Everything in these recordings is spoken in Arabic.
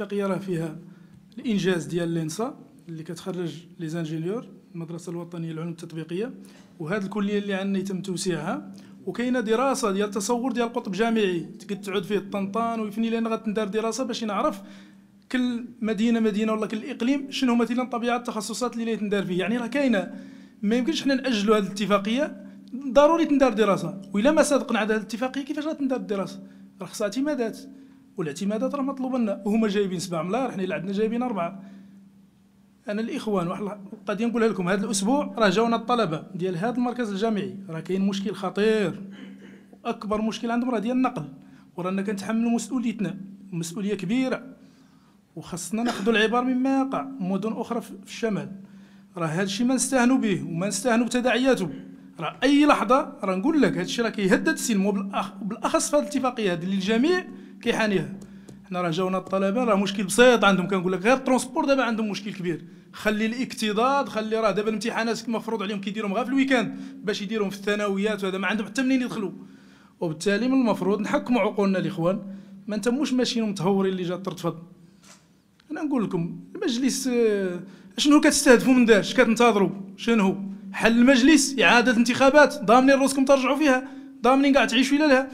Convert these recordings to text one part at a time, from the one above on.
الاتفاقية راه فيها الإنجاز ديال l'ENSA اللي كتخرج les ingénieurs المدرسة الوطنية للعلوم التطبيقية. وهذه الكليه اللي عندنا يتم توسيعها. وكاينة دراسة ديال تصور ديال قطب جامعي تعود فيه الطنطان وإفني لنا غتندار دراسة باش نعرف كل مدينة مدينة ولا كل إقليم شنو مثلا طبيعة التخصصات اللي تندار فيه. يعني راه كاينة. ما يمكنش حنا نأجلوا هذه الاتفاقية ضروري تندار دراسة. وإلا ما صدقنا على هذه الاتفاقيه كيفاش غتندار الدراسه راه خصها اعتمادات. والاعتمادات راه مطلوبه لنا. وهما جايبين 7 ملاير حنا اللي عندنا جايبين أربعة. أنا الإخوان واحد القضية نقولها لكم هذا الأسبوع راه جاونا الطلبة ديال هذا المركز الجامعي. راه كاين مشكل خطير. أكبر مشكل عندهم راه ديال النقل. ورانا كنتحملوا مسؤوليتنا. مسؤولية كبيرة. وخاصنا ناخذوا العبار مما يقع مدن أخرى في الشمال. راه هذا الشيء ما نستهنوا به وما نستهنوا بتداعياته. راه أي لحظة راه نقول لك هذا الشيء راه كيهدد السلم وبالأخص في هذه الاتفاقية هذه اللي الجميع كيحانيها. حنا راه جاونا الطلبة راه مشكل بسيط عندهم كنقول لك غير ال transport دابا عندهم مشكل كبير. خلي الاكتظاظ خلي راه دابا الامتحانات مفروض عليهم كيديرهم غير في ال week-end باش يديرهم في الثانويات وهذا ما عندهم حتى منين يدخلوا. وبالتالي من المفروض نحكموا عقولنا الإخوان. ما نتموش ماشيين متهورين اللي جات ترتفض أنا نقول لكم المجلس آه، شنو كتستهدفوا من داش؟ كتنتظروا. شنو حل المجلس إعادة انتخابات. ضامنين راسكم ترجعوا فيها. ضامنين كاع تعيشوا إلى لها.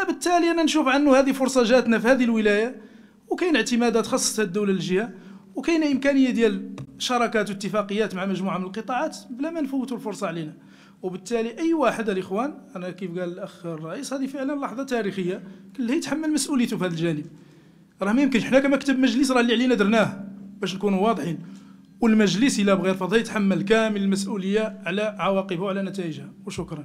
آه، بالتالي أنا نشوف عنه هذه فرصة جاتنا في هذه الولاية وكاين اعتمادات خاصة الدولة للجهه وكاينه إمكانية ديال شراكات واتفاقيات مع مجموعة من القطاعات بلا ما نفوتوا الفرصة علينا. وبالتالي أي واحد الإخوان أنا كيف قال الأخ الرئيس هذه فعلا لحظة تاريخية اللي يتحمل مسؤوليته في هذا الجانب. راه ما يمكنش. حنا كمكتب مجلس راه اللي علينا درناه باش نكونوا واضحين. والمجلس إلا بغير فضل يتحمل كامل المسؤولية على عواقبه وعلى نتائجها. وشكرا.